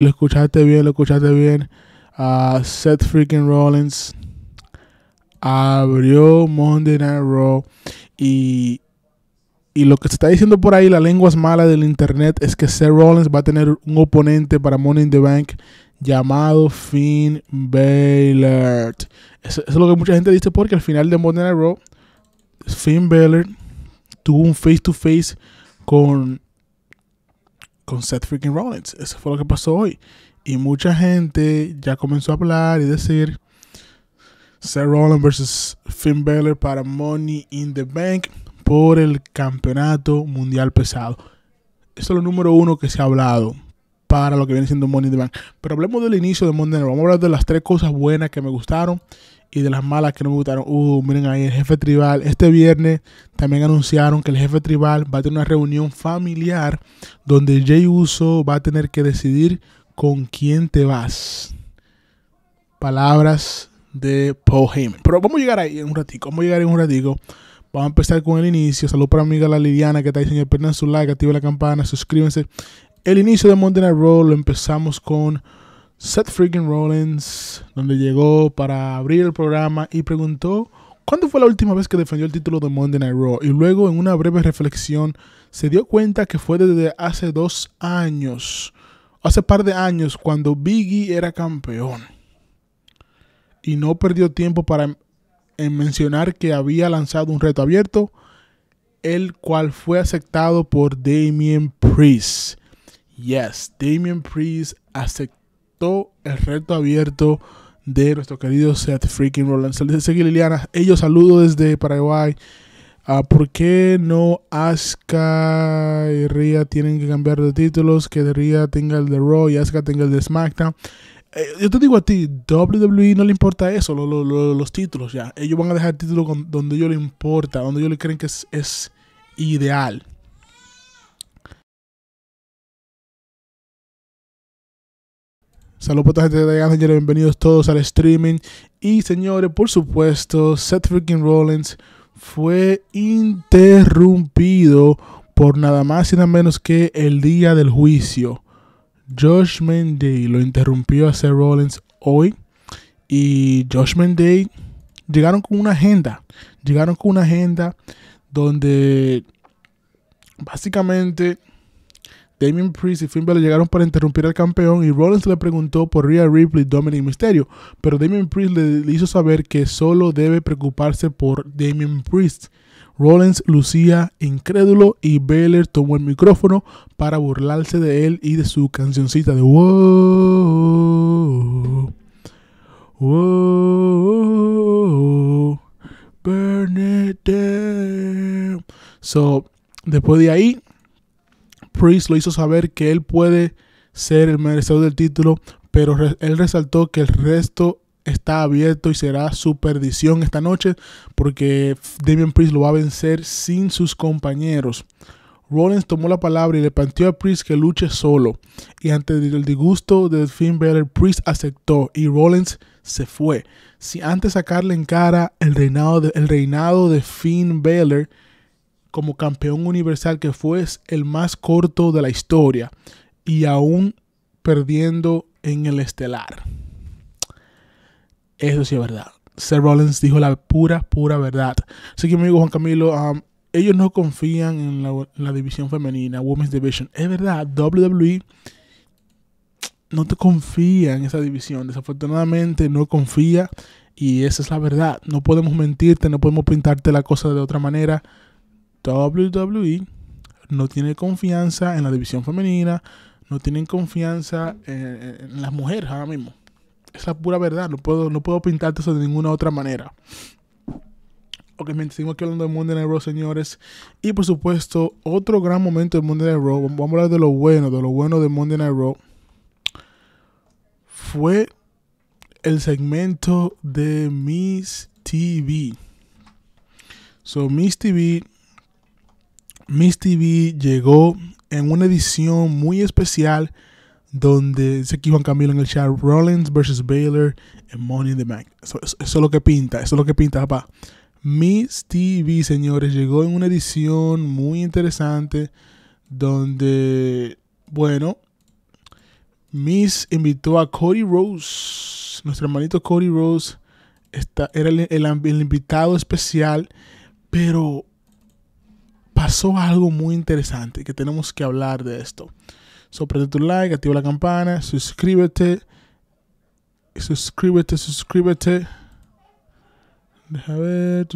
Lo escuchaste bien, lo escuchaste bien. Seth freaking Rollins abrió Monday Night Raw y, y lo que se está diciendo por ahí, las lenguas malas del internet, es que Seth Rollins va a tener un oponente para Money in the Bank llamado Finn Balor. Eso, es lo que mucha gente dice porque al final de Monday Night Raw, Finn Balor tuvo un face to face con, con Seth freaking Rollins. Eso fue lo que pasó hoy. Y mucha gente ya comenzó a hablar y decir Seth Rollins versus Finn Balor para Money in the Bank por el campeonato mundial pesado. Eso es lo número uno que se ha hablado para lo que viene siendo Money in Bank. Pero hablemos del inicio de the Bank. Vamos a hablar de las tres cosas buenas que me gustaron y de las malas que no me gustaron. Uh, miren ahí el jefe tribal. Este viernes también anunciaron que el jefe tribal va a tener una reunión familiar donde Jay Uso va a tener que decidir con quién te vas. Palabras de Paul Heyman. Pero vamos a llegar ahí en un ratico. Vamos a llegar en un ratico. Vamos a empezar con el inicio. Salud para mi amiga la Liliana que está diciendo perdan su like, activa la campana, suscríbanse. El inicio de Monday Night Raw lo empezamos con Seth Freaking Rollins, donde llegó para abrir el programa y preguntó cuándo fue la última vez que defendió el título de Monday Night Raw. Y luego, en una breve reflexión, se dio cuenta que fue desde hace dos años, hace par de años, cuando Biggie era campeón y no perdió tiempo para en mencionar que había lanzado un reto abierto, el cual fue aceptado por Damien Priest. Yes, Damien Priest aceptó el reto abierto de nuestro querido Seth Freaking Rollins. Dice Liliana, ellos saludo desde Paraguay. Uh, ¿Por qué no Asuka y Ria tienen que cambiar de títulos? Que Ria tenga el de Raw y Asuka tenga el de SmackDown. Eh, yo te digo a ti, WWE no le importa eso, los títulos ya. Ellos van a dejar el título donde ellos les importa, donde ellos le creen que es, ideal. Saludos para toda gente de Ángel, bienvenidos todos al streaming. Y señores, por supuesto, Seth freaking Rollins fue interrumpido por nada más y nada menos que el día del juicio. Josh Day lo interrumpió a Seth Rollins hoy y Josh Day llegaron con una agenda, llegaron con una agenda donde básicamente Damien Priest y Finn Balor llegaron para interrumpir al campeón y Rollins le preguntó por Rhea Ripley Dominic Mysterio, pero Damien Priest le hizo saber que solo debe preocuparse por Damien Priest Rollins lucía incrédulo y Baylor tomó el micrófono para burlarse de él y de su cancioncita de wow, wow, burn it down. So, después de ahí, Priest lo hizo saber que él puede ser el merecedor del título, pero él resaltó que el resto está abierto y será su perdición esta noche porque Damian Priest lo va a vencer sin sus compañeros. Rollins tomó la palabra y le planteó a Priest que luche solo. Y ante el disgusto de Finn Balor, Priest aceptó y Rollins se fue. Si antes sacarle en cara el reinado de, el reinado de Finn Balor como campeón universal que fue el más corto de la historia y aún perdiendo en el estelar. Eso sí es verdad. Seth Rollins dijo la pura, pura verdad. Así que, mi amigo Juan Camilo, um, ellos no confían en la, división femenina, Women's Division. Es verdad, WWE no te confía en esa división. Desafortunadamente no confía y esa es la verdad. No podemos mentirte, no podemos pintarte la cosa de otra manera. WWE no tiene confianza en la división femenina, no tienen confianza en, las mujeres ahora mismo. Es la pura verdad. No puedo, no puedo pintarte eso de ninguna otra manera. Ok, me seguimos aquí hablando de Monday Night Raw, señores. Y por supuesto, otro gran momento de Monday Night Raw. Vamos a hablar de lo bueno, de lo bueno de Monday Night Raw. Fue el segmento de Miss TV. So, Miss TV. Miss TV llegó en una edición muy especial donde dice aquí Juan Camilo en el chat, Rollins versus Baylor en Money in the Bank. Eso, es lo que pinta, eso es lo que pinta, papá. Miss TV, señores, llegó en una edición muy interesante donde, bueno, Miss invitó a Cody Rose, nuestro hermanito Cody Rose, está, era el invitado especial, pero pasó algo muy interesante que tenemos que hablar de esto. So, tu like, activa la campana, suscríbete, suscríbete, suscríbete. Deja ver.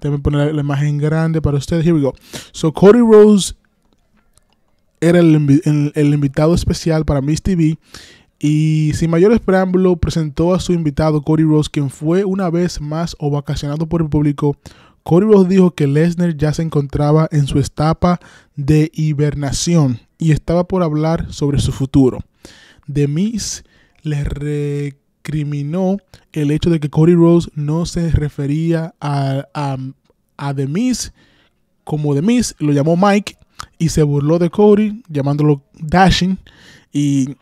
Déjame poner la imagen grande para ustedes. Here we go. So, Cody Rose era el, el, invitado especial para Miss TV. Y sin mayores preámbulos, presentó a su invitado Cody Rose, quien fue una vez más ovacionado por el público. Cody Rose dijo que Lesnar ya se encontraba en su etapa de hibernación y estaba por hablar sobre su futuro. The Miz le recriminó el hecho de que Cody Rose no se refería a, a, The Miz como The Miz, lo llamó Mike y se burló de Cody llamándolo Dashing y,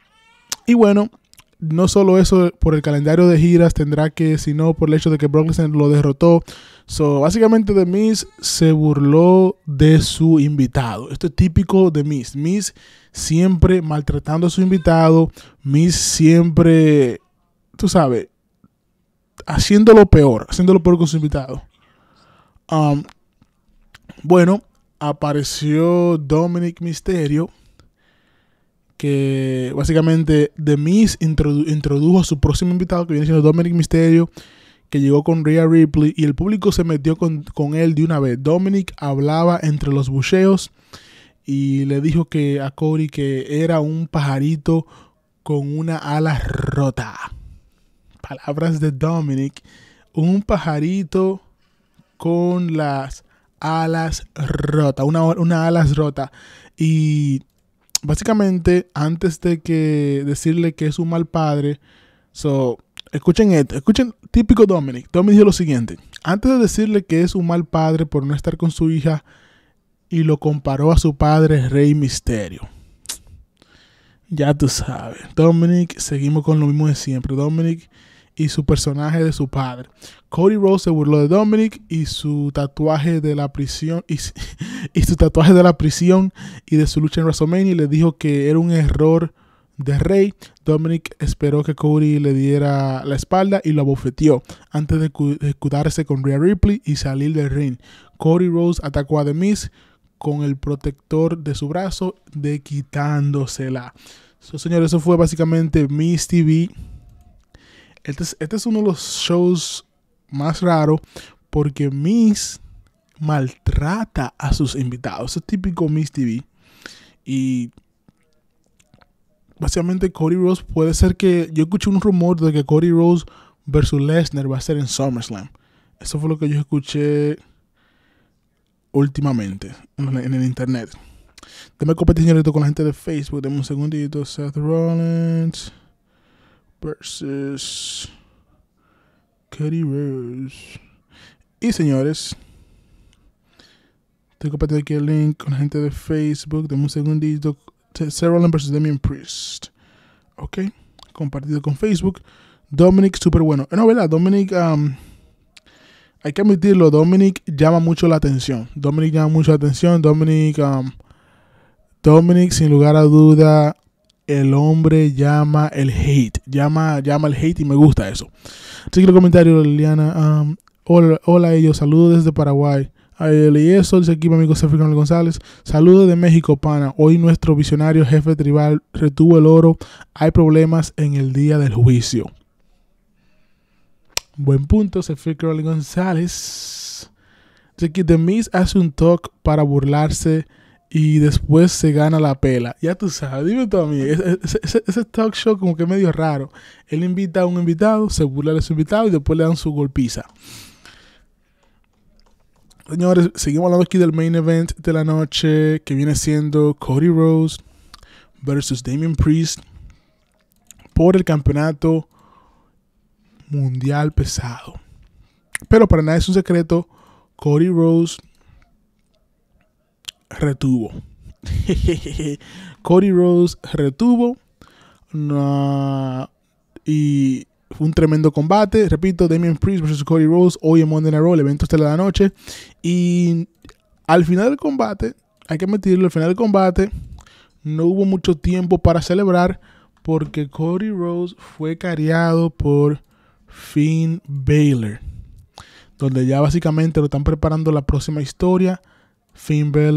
y bueno, no solo eso por el calendario de giras tendrá que, sino por el hecho de que Brock lo derrotó. So, básicamente The Miz se burló de su invitado. Esto es típico de Miz. Miz siempre maltratando a su invitado. Miz siempre, tú sabes, haciéndolo peor, haciéndolo peor con su invitado. Um, bueno, apareció Dominic Mysterio que básicamente The Miz introdujo a su próximo invitado, que viene siendo Dominic Mysterio, que llegó con Rhea Ripley y el público se metió con, él de una vez. Dominic hablaba entre los bucheos y le dijo que a Cody que era un pajarito con una ala rota. Palabras de Dominic, un pajarito con las alas rotas, una, una alas rota. Y básicamente, antes de que decirle que es un mal padre, so, escuchen esto, escuchen, típico Dominic. Dominic dijo lo siguiente: antes de decirle que es un mal padre por no estar con su hija, y lo comparó a su padre, Rey Misterio. Ya tú sabes, Dominic, seguimos con lo mismo de siempre. Dominic y su personaje de su padre. Cody Rose se burló de Dominic y su tatuaje de la prisión y, su tatuaje de la prisión y de su lucha en WrestleMania y le dijo que era un error de Rey. Dominic esperó que Cody le diera la espalda y lo abofeteó antes de escudarse con Rhea Ripley y salir del ring. Cody Rose atacó a The Miz con el protector de su brazo de quitándosela. So, señores, eso fue básicamente Miss TV este, este es, uno de los shows más raros porque Miss maltrata a sus invitados. es típico Miss TV. Y básicamente Cody Rose puede ser que. Yo escuché un rumor de que Cody Rose versus Lesnar va a ser en SummerSlam. Eso fue lo que yo escuché últimamente en, el internet. Deme competición con la gente de Facebook. Deme un segundito. Seth Rollins versus Cody Rose. Y señores, estoy compartiendo aquí el link con la gente de Facebook. Dame un segundito. Seth Rollins versus Damian Priest. Ok, compartido con Facebook. Dominic, súper bueno. No, ¿verdad? Dominic, um, hay que admitirlo, Dominic llama mucho la atención. Dominic llama mucho la atención. Dominic, um, Dominic, sin lugar a duda, el hombre llama el hate. Llama, llama el hate y me gusta eso. Así que los comentarios, Liliana. Um, hola, ellos, saludos desde Paraguay. Y eso dice aquí mi amigo Sergio González. Saludos de México, pana. Hoy nuestro visionario jefe tribal retuvo el oro. Hay problemas en el día del juicio. Buen punto, Sergio González. Dice que The Miz hace un talk para burlarse y después se gana la pela. Ya tú sabes, dime tú a mí, ese, talk show como que medio raro. Él invita a un invitado, se burla de su invitado y después le dan su golpiza. Señores, seguimos hablando aquí del main event de la noche que viene siendo Cody Rose versus Damien Priest por el campeonato mundial pesado. Pero para nada es un secreto, Cody Rose retuvo. Cody Rose retuvo. y fue un tremendo combate. Repito, Damien Priest versus Cody Rose hoy en Monday Night Raw, el evento estelar de la noche. Y al final del combate, hay que admitirlo, al final del combate no hubo mucho tiempo para celebrar porque Cody Rhodes fue cariado por Finn Balor, donde ya básicamente lo están preparando la próxima historia. Finn Balor